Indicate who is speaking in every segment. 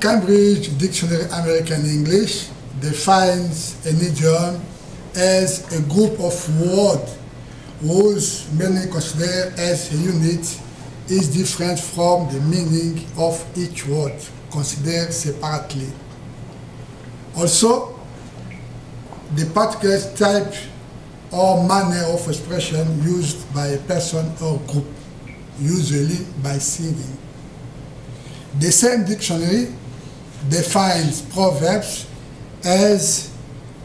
Speaker 1: Cambridge Dictionary American English defines an idiom as a group of words whose meaning considered as a unit is different from the meaning of each word considered separately. Also, the particular type or manner of expression used by a person or group, usually by singing. The same dictionary defines proverbs as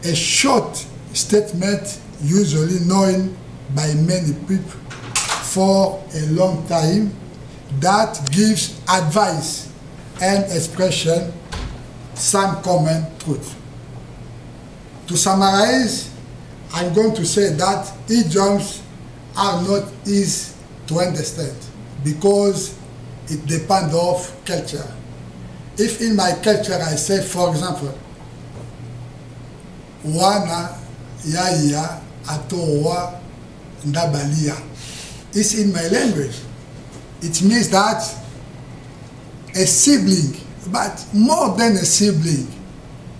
Speaker 1: a short statement usually known by many people for a long time that gives advice and expression some common truth. To summarize, I'm going to say that idioms are not easy to understand because it depends of culture. If in my culture I say, for example, wana yaya atowa ndabalia, it's in my language. It means that a sibling, but more than a sibling,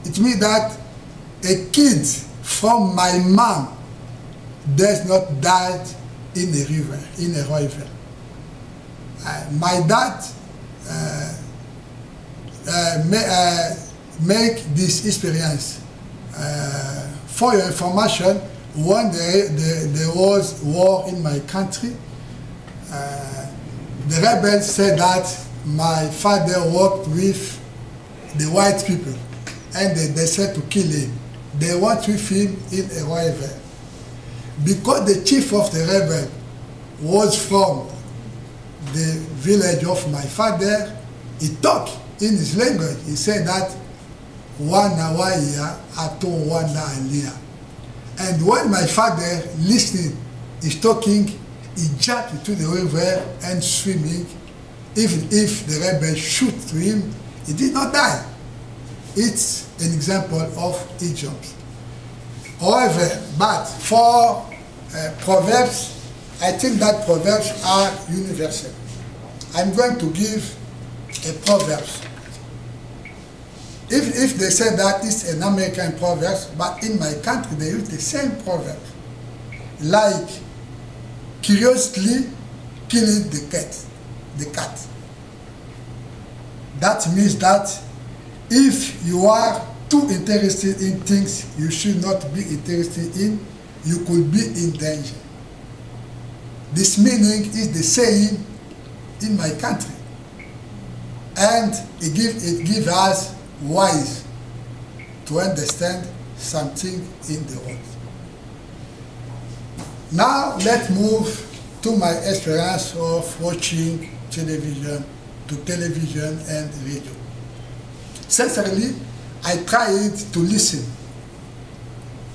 Speaker 1: it means that a kid from my mom does not die in a river, in a river. Uh, my dad uh, make this experience. Uh, for your information, one day there, there was war in my country. Uh, the rebels said that my father worked with the white people and they decided to kill him. They went with him in a river. Because the chief of the rebel was from the village of my father, he talked in his language. He said that wana waya ato wana alia. And when my father listening is talking, he jumped into the river and swimming. Even if the rebel shoot to him, he did not die. It's an example of idioms. However, but for uh, proverbs, I think that proverbs are universal. I'm going to give a proverb. If, if they say that it's an American proverb, but in my country they use the same proverb. Like, curiously killing the cat, the cat. That means that if you are too interested in things you should not be interested in, you could be in danger. This meaning is the saying in my country. And it gives it give us wise to understand something in the world. Now let's move to my experience of watching television, to television and radio. Sincerely, I tried to listen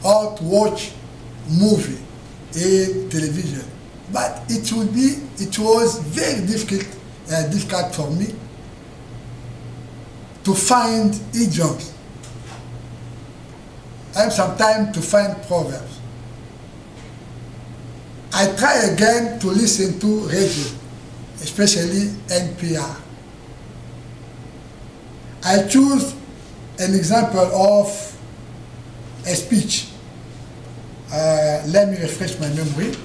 Speaker 1: or to watch movie in television, but it would be it was very difficult uh, difficult for me to find idioms and sometimes to find proverbs. I try again to listen to radio, especially NPR. I choose an example of a speech. Uh, let me refresh my memory.